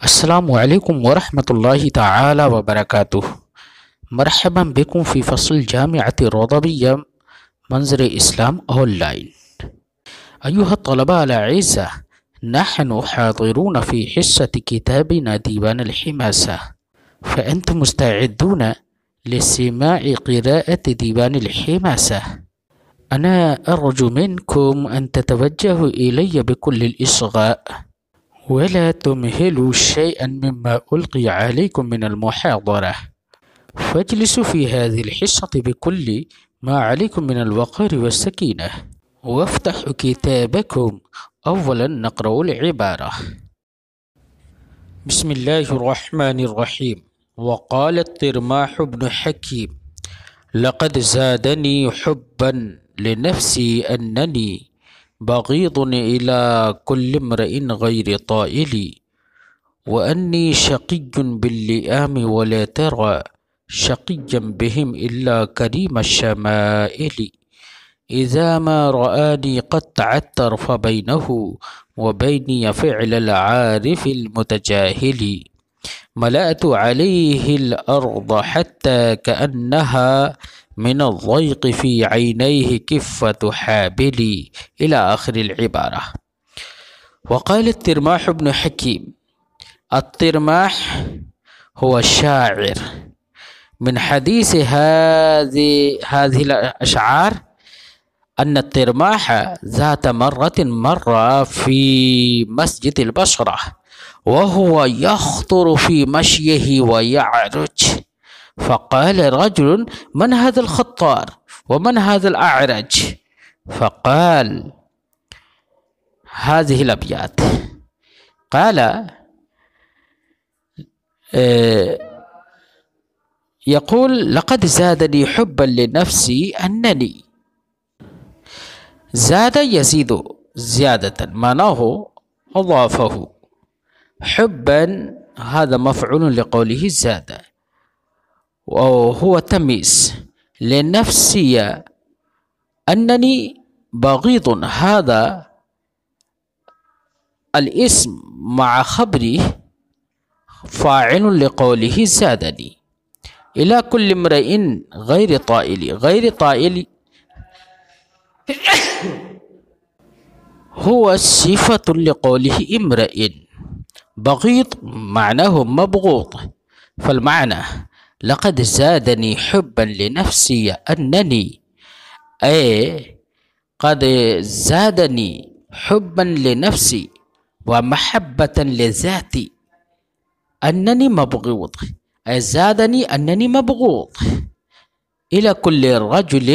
السلام عليكم ورحمة الله تعالى وبركاته. مرحبا بكم في فصل جامعة الرضبية منظر إسلام أونلاين. أيها الطلبة الأعزاء نحن حاضرون في حصة كتابنا ديوان الحماسة. فأنتم مستعدون لسماع قراءة ديوان الحماسة. أنا أرجو منكم أن تتوجهوا إلي بكل الإصغاء. ولا تمهلوا شيئا مما ألقي عليكم من المحاضرة. فاجلسوا في هذه الحصة بكل ما عليكم من الوقار والسكينة وافتحوا كتابكم أولا نقرأ العبارة. بسم الله الرحمن الرحيم. وقال الترماح بن حكيم لقد زادني حبا لنفسي أنني بغيض إلى كل امرئ غير طائل وأني شقي باللئام ولا ترى شقيا بهم إلا كريم الشمائل. إذا ما رآني قد تعتر فبينه وبيني فعل العارف المتجاهل. ملأت عليه الأرض حتى كأنها من الضيق في عينيه كفة حابلي إلى آخر العبارة. وقال الترماح بن حكيم الترماح هو الشاعر من حديث هذه هذه الأشعار أن الترماح ذات مرة مر في مسجد البصرة وهو يخطر في مشيه ويعرج. فقال رجل من هذا الخطار؟ ومن هذا الأعرج؟ فقال هذه الأبيات. قال يقول لقد زادني حبا لنفسي أنني زاد يزيد زيادة. معناه أضافه. حبا هذا مفعول لقوله زاد. وهو تمييز لنفسي أنني بغيض. هذا الاسم مع خبره فاعل لقوله زادني. إلى كل امرئ غير طائل غير طائل هو صفة لقوله امرئ. بغيض معناه مبغوض. فالمعنى لقد زادني حبا لنفسي أنني أي قد زادني حبا لنفسي ومحبة لذاتي أنني مبغوض أي زادني أنني مبغوض. إلى كل رجل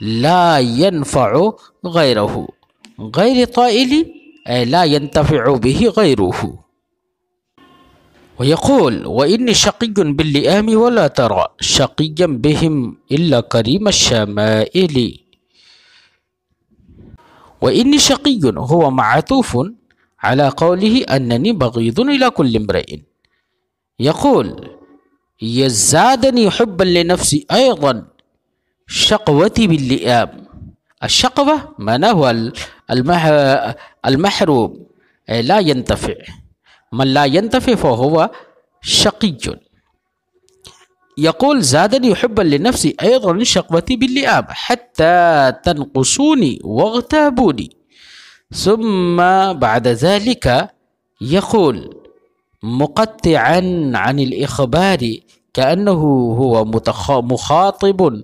لا ينفع غيره غير طائل أي لا ينتفع به غيره. ويقول وإني شقي باللئام ولا ترى شقيا بهم إلا كريم الشمائل. وإني شقي هو معطوف على قوله أنني بغيض إلى كل امرئ. يقول يزادني حبا لنفسي أيضا شقوتي باللئام. الشقوة معناه المحروم لا ينتفع. من لا ينتفع فهو شقي. يقول زادني حبا لنفسي أيضا شقوتي باللئام حتى تنقصوني واغتابوني. ثم بعد ذلك يقول مقطعا عن الإخبار كأنه هو مخاطب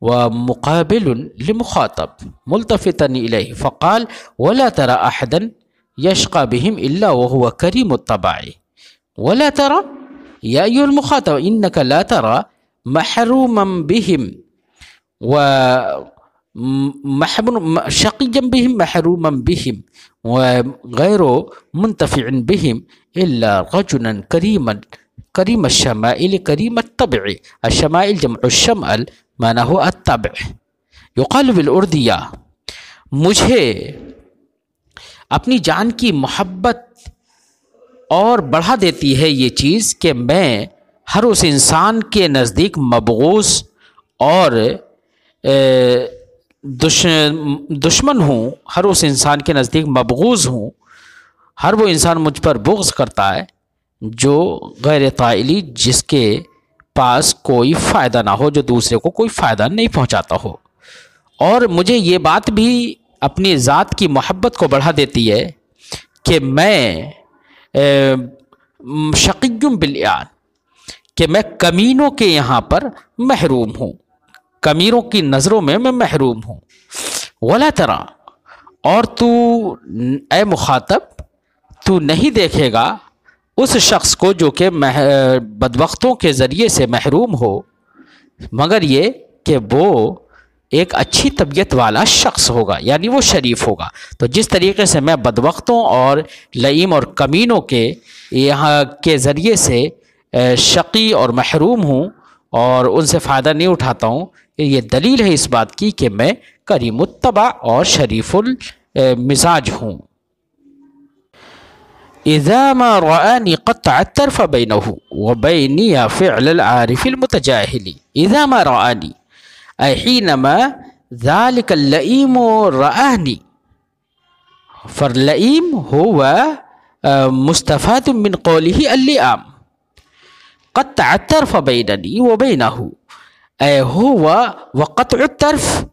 ومقابل لمخاطب ملتفتا إليه فقال ولا ترى أحدا يشقى بهم إلا وهو كريم الطبع. ولا ترى؟ يا أيها المخاطب إنك لا ترى محروما بهم و شقيا بهم محروما بهم وغير منتفع بهم إلا رجلا كريما كريم الشمائل كريم الطبع. الشمائل جمع الشمال معناه الطبع. يقال بالأردية اپنی جان کی محبت اور بڑھا دیتی ہے یہ چیز کہ میں ہر اس انسان کے نزدیک مبغوض اور دش دشمن ہوں، ہر اس انسان کے نزدیک مبغوض ہوں، ہر وہ انسان مجھ پر بغض کرتا ہے جو غير طائل جس کے پاس کوئی فائدہ نہ ہو، جو دوسرے کو کوئی فائدہ نہیں پہنچاتا ہو۔ اور مجھے یہ بات بھی اپنی ذات کی محبت کو بڑھا دیتی ہے کہ میں شقي باللئام کہ میں کمینوں کے یہاں پر محروم ہوں۔ کمینوں کی نظروں میں میں محروم ہوں۔ ولا ترى، اور تو، اے مخاطب، تو نہیں دیکھے گا اس شخص کو جو کہ بدبختوں کے ذریعے سے محروم ہو، مگر یہ کہ وہ ایک اچھی طبیعت والا شخص ہوگا یعنی وہ شریف ہوگا۔ تو جس طریقے سے میں بدبختوں اور لئیم اور کمینوں کے یہاں کے ذریعے سے شقی اور محروم ہوں اور ان سے فائدہ نہیں اٹھاتا ہوں، یہ دلیل ہے اس بات کی کہ میں کریم الطبع اور شریف المزاج ہوں۔ اذا ما رآني قطع الطرف بينه وبيني فعل العارف المتجاهل اذا ما رآني أي حينما ذلك اللئيم رآني. فاللئيم هو مستفاد من قوله اللئام. قطع الطرف بينني وبينه. أي هو وقطع الطرف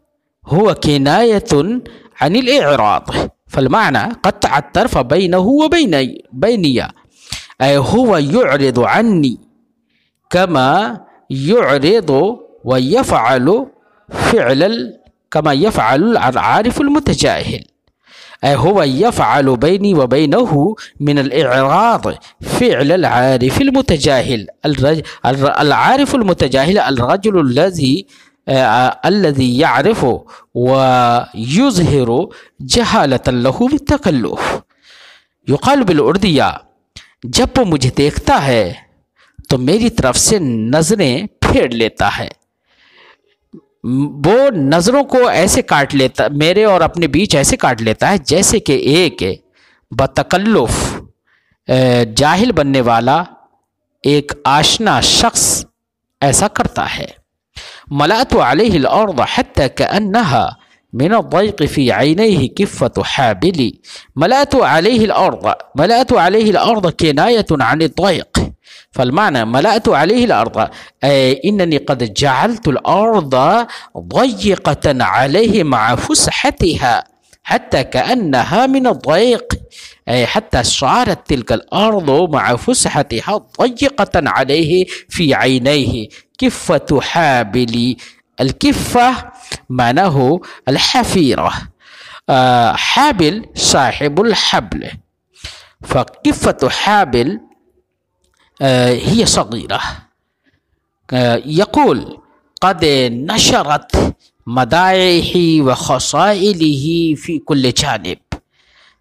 هو كناية عن الإعراض. فالمعنى قطع الطرف بينه وبين بيني. أي هو يعرض عني كما يعرض ويفعل فعل کما یفعل العارف المتجاہل اے ہو یفعل بینی و بینہ من الاعراض فعل العارف المتجاہل العارف المتجاہل الرجل الذي الذي يعرف ويظهر جهالة له بالتكلف. يقال بالعرديہ جب وہ مجھے دیکھتا ہے تو میری طرف سے نظریں پھیر لیتا ہے. وہ نظروں کو ایسے کاٹ لیتا، میرے اور اپنے بیچ ایسے کاٹ لیتا ہے جیسے کہ ایک بتکلف جاہل بننے والا ایک آشنا شخص ایسا کرتا ہے۔ ملأت عليه الأرض حتى كأنها من الضيق في عينيه كفة حابل۔ ملأت عليه الأرض ملاۃ علیہ الارض کنایت عن الضیق۔ فالمعنى ملأت عليه الأرض. أي إنني قد جعلت الأرض ضيقة عليه مع فسحتها حتى كأنها من الضيق. أي حتى صارت تلك الأرض مع فسحتها ضيقة عليه في عينيه. كفة حابل. الكفة معناه الحفيرة. آه حابل صاحب الحبل. فكفة حابل آه، هي صغيرة. آه، يقول قد نشرت مدائحه وخصائله في كل جانب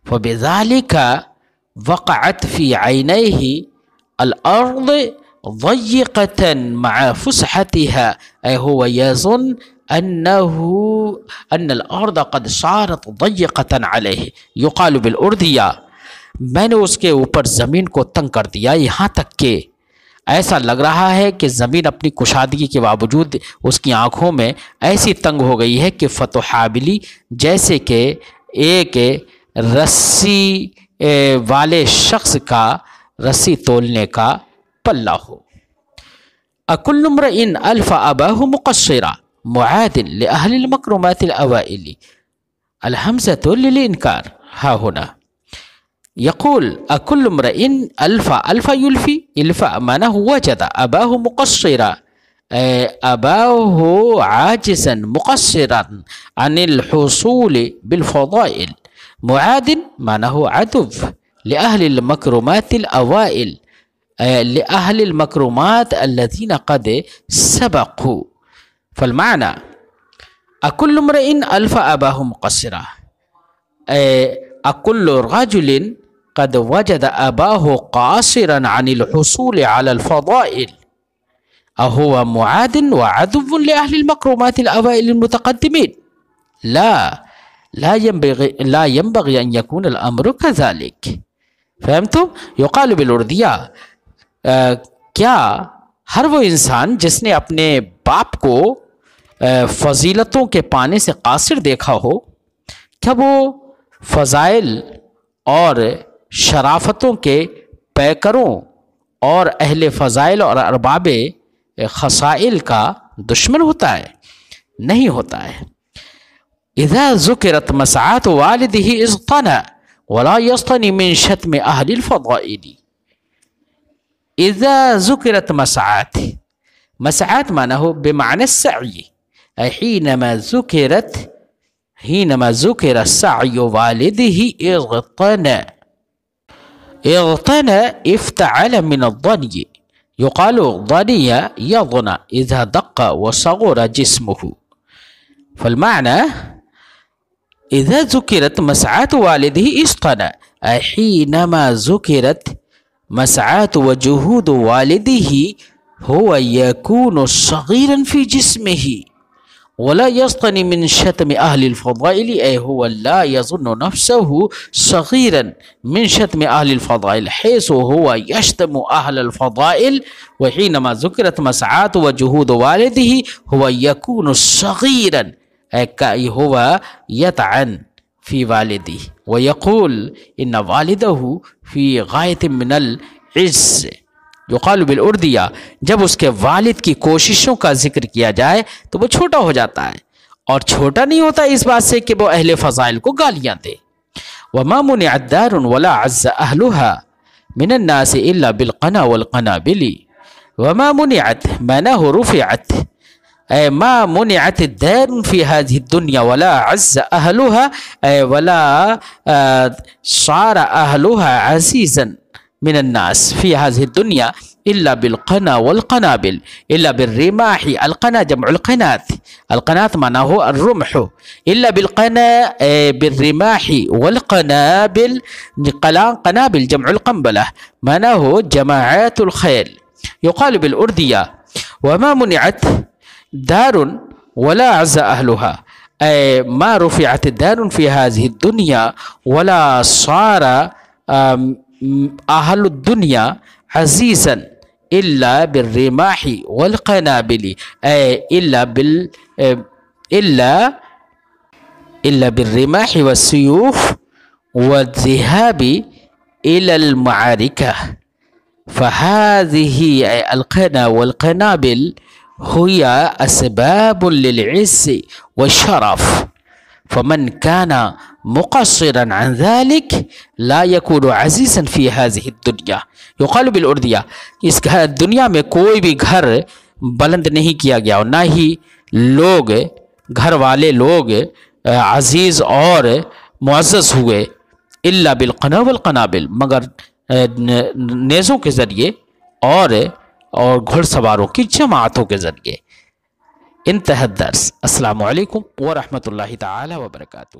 فبذلك وقعت في عينيه الأرض ضيقة مع فسحتها. أي هو يظن أنه أن الأرض قد صارت ضيقة عليه. يقال بالأردية میں نے اس کے اوپر زمین کو تنگ کر دیا، یہاں تک کہ ایسا لگ رہا ہے کہ زمین اپنی کشادگی کے باوجود اس کی آنکھوں میں ایسی تنگ ہو گئی ہے كفة حابل جیسے کہ ایک رسی والے شخص کا رسی تولنے کا پلہ ہو۔ اکل نمر ان الف اباہ مقصرہ معادل لأهل المكرمات الأوائل۔ الحمزة انکار ها ہاں، ہونا۔ يقول أكل امرئ ألف ألف يلفي إلفى معناه وجد. أباه مقصرا. أباه عاجزا مقصرا عن الحصول بالفضائل. معاد معناه عذب لأهل المكرمات الأوائل. لأهل المكرمات الذين قد سبقوا. فالمعنى أكل امرئ ألف أباه مقصرا. أكل رجل قد وجد اباه قاصرا عن الحصول على الفضائل. اهو معاد وعذب لاهل المكرمات الاوائل المتقدمين. لا لا ينبغي لا ينبغي ان يكون الامر كذلك. فهمتم؟ يقال بالارديه کیا ہر وہ انسان جس نے اپنے باپ کو فضیلتوں کے پانے سے قاصر دیکھا ہو، کیا وہ فضائل اور शराफतों के पैकरों और अहल फ़ज़ाइल और अरबाब खसाइल का दुश्मन होता है नहीं होता है इज़ा ज़ुकिरत मसात वालिद ही इज़तना वला यस्तनी मिन शतम अहल फ़दाइली इज़ा ज़ुकिरत मसात मसात माना हो बेमान सई حينما ذكرت حينما ذكر السعي والده اغتنى اغتنى افتعل من الضني يقال ضني يضنى إذا دق وصغر جسمه. فالمعنى إذا ذكرت مسعاة والده اصطنى أي حينما ذكرت مسعاة وجهود والده هو يكون صغيرا في جسمه. ولا يصطني من شتم أهل الفضائل أي هو لا يظن نفسه صغيرا من شتم أهل الفضائل حيث هو يشتم أهل الفضائل وحينما ذكرت مسعاة وجهود والده هو يكون صغيرا أي هو يطعن في والده ويقول إن والده في غاية من العجز. يقال بالأردية جب اس کے والد کی کوششوں کا ذکر کیا جائے تو وہ چھوٹا ہو جاتا ہے۔ اور چھوٹا نہیں ہوتا اس بات سے کہ وہ اہل فضائل کو گالیاں دے۔ وما منع الدار ولا عز اهلها من الناس الا بالقنا والقنابل۔ وما منعت معناه رفعت۔ اے ما منعت الدار في هذه الدنيا ولا عز اهلها اے ولا صار اهلها عزيزا من الناس في هذه الدنيا إلا بالقنا والقنابل إلا بالرماح القنا جمع القناة القناة معناه الرمح. إلا بالقنا بالرماح والقنابل. قنابل جمع القنبلة معناه جماعات الخيل. يقال بالأردية وما منعت دار ولا عز أهلها. أي ما رفعت دار في هذه الدنيا ولا صار أهل الدنيا عزيزا إلا بالرماح والقنابل أي إلا بال إلا إلا بالرماح والسيوف والذهاب إلى المعاركة. فهذه القنا والقنابل هي أسباب للعز والشرف. فمن كان مقصرا عن ذلك لا يكون عزيزا في هذه الدنيا. يقال بالأردية، اس دنیا میں کوئی بھی گھر بلند نہیں کیا گیا، اور نہ ہی لوگ، گھر والے لوگ عزیز اور معزز ہوئے إلا بالقنا والقنابل، مگر نیزوں کے ذریعے اور اور گھڑ سواروں کی جماعتوں کے ذریعے۔ انتهى الدرس۔ السلام عليكم ورحمة الله تعالى وبركاته۔